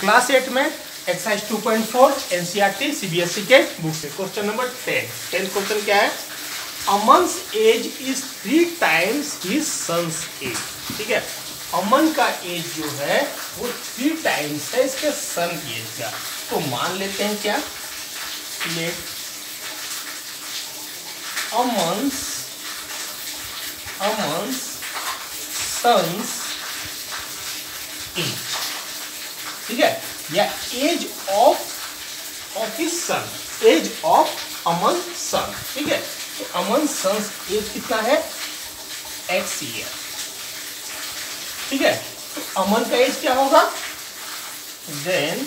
Class eight में exercise 2.4 NCERT CBSE के book से question number ten ten question क्या है? Aman's age is three times his son's age ठीक है? अमन का एज जो है, वो थ्री टाइम्स है इसके सन की एज का। तो मान लेते हैं क्या? Let Aman's Aman's son's age ठीक है? या age of of his son age of Aman son ठीक है? तो अमन सन एज कितना है? एक्स ईयर ठीक है? तो अमन का एज क्या होगा? देन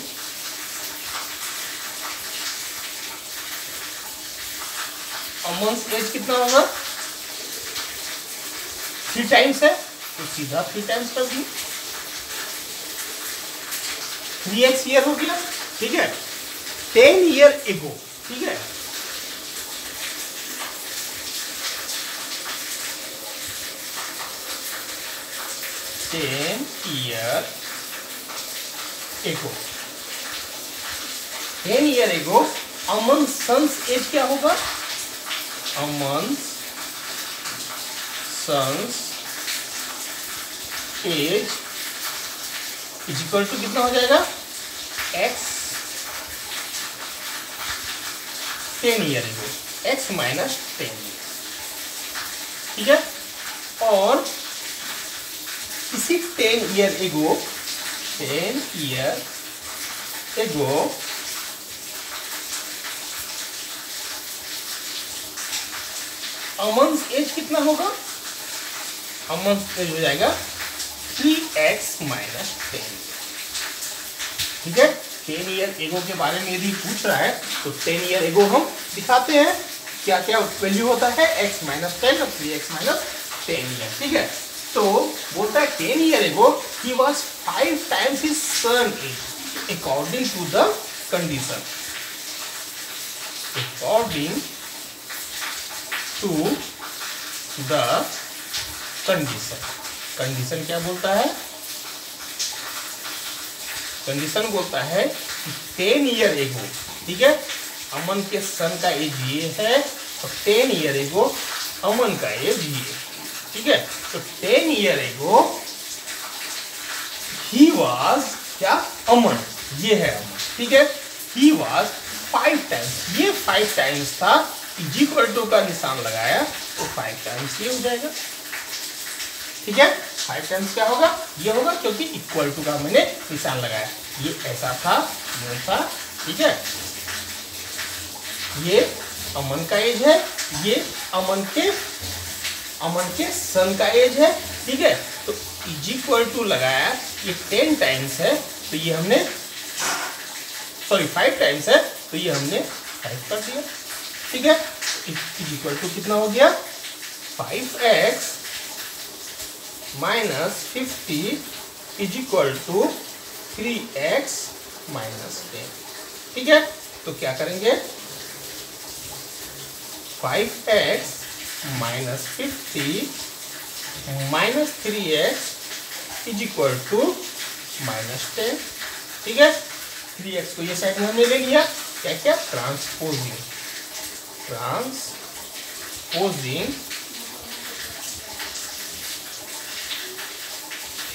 अमन एज कितना होगा? थ्री टाइम्स है? तो सीधा थ्री टाइम्स कर दी। थ्री एक्स ईयर हो गया, ठीक है? टेन ईयर एगो ठीक है? Ten year ago ten year ago Aman son's age क्या होगा? Aman son's age is equal to कितना हो जाएगा? X ten year ago X minus ten year ठीक है? और इसी ten year ago ten year ago Aman age कितना होगा? अमन एज हो जाएगा थ्री एक्स माइनस टेन ठीक है? टेन ईयर एगो के बारे में यदि पूछ रहा है तो टेन ईयर एगो हम दिखाते हैं क्या क्या वैल्यू होता है। एक्स माइनस टेन और three x minus ten year ठीक है? तो बोलता है ten year ago he was five times his son age according to the condition according to the condition condition क्या बोलता है? कंडीशन बोलता है टेन ईयर एगो ठीक है? अमन के सन का एज ये है और टेन ईयर एगो अमन का एज ये, ठीक है? तो ten year ago he was क्या? अमन, ये है अमन, ठीक है? ही वाज फाइव टाइम्स ये फाइव टाइम्स था इक्वल टू का निशान लगाया तो फाइव टाइम्स ये हो जाएगा। ठीक है? फाइव टाइम्स क्या होगा? ये होगा क्योंकि इक्वल टू का मैंने निशान लगाया। ये ऐसा था ये था, ठीक है? ये अमन का एज है, ये अमन के अमन के सन का एज है, ठीक है? तो इज़ इक्वल टू लगाया, ये टेन टाइम्स है तो ये हमने सॉरी फाइव टाइम्स है तो ये हमने फाइव कर दिया, ठीक है? इज़ इक्वल टू कितना हो गया? Five x minus fifty is equal to three x minus ten ठीक है? तो क्या करेंगे? Five x minus fifty minus three x is equal to minus ten ठीक है? थ्री एक्स को ये साइड में हमने ले लिया। क्या क्या? Transposing transposing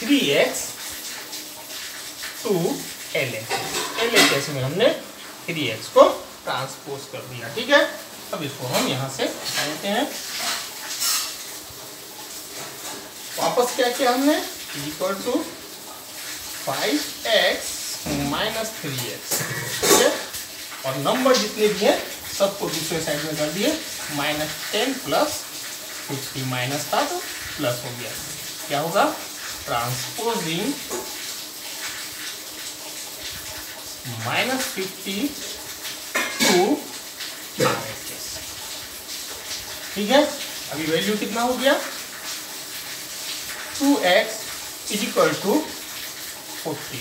three x to L x L x में हमने थ्री एक्स को ट्रांसपोज कर दिया, ठीक है? अब इसको हम यहाँ से हटाते हैं। वापस क्या किया हमने? Equal to five x minus three x ठीक है? और नंबर जितने भी हैं, सबको दूसरे साइड में कर दिए। Minus ten plus fifty minus था तो प्लस हो गया। क्या होगा? ट्रांसपोजिंग माइनस फिफ्टी टू ठीक है? अभी वैल्यू कितना हो गया? Two x is equal to forty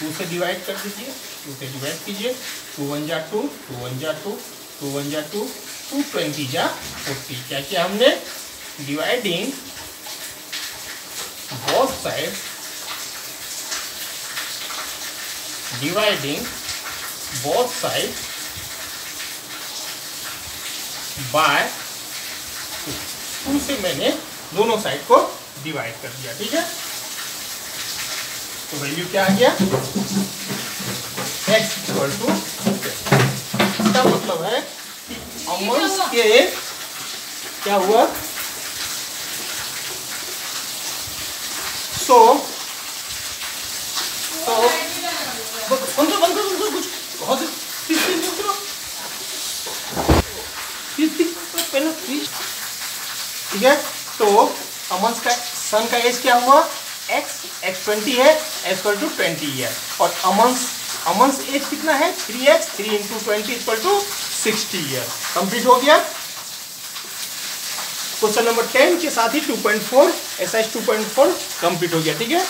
two से डिवाइड कर दीजिए। टू से डिवाइड कीजिए। टू वन जा टू टू वन जा टू टू वन जा टू टू ट्वेंटी जा फोर्टी क्या किया हमने? Dividing both sides dividing both side by two से मैंने दोनों साइड को डिवाइड कर दिया, ठीक है? तो वैल्यू क्या आ गया? X इक्वल टू इसका मतलब है अमर्स के क्या हुआ? सो तो बंद बंद कुछ बहुत करो पहले ठीक है तो अमन का सन का एज क्या हुआ x x ट्वेंटी है इक्वल टू ट्वेंटी ईयर और अमन अमन एज कितना है three x three into twenty equal to sixty year complete हो गया क्वेश्चन नंबर टेन के साथ ही two point four S S two point four complete हो गया, ठीक है?